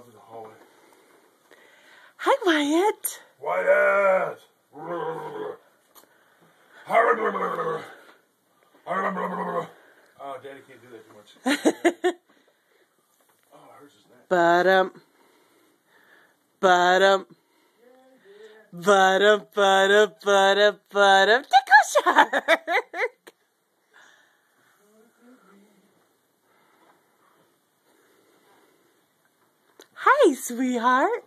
out through the hallway. Hi, Wyatt. Wyatt! Oh, Daddy can't do that too much. oh, it hurts his neck. Ba-dum. Ba-dum. Ba-dum, ba-dum, ba-dum, ba-dum. Tickle shark! Hi, sweetheart.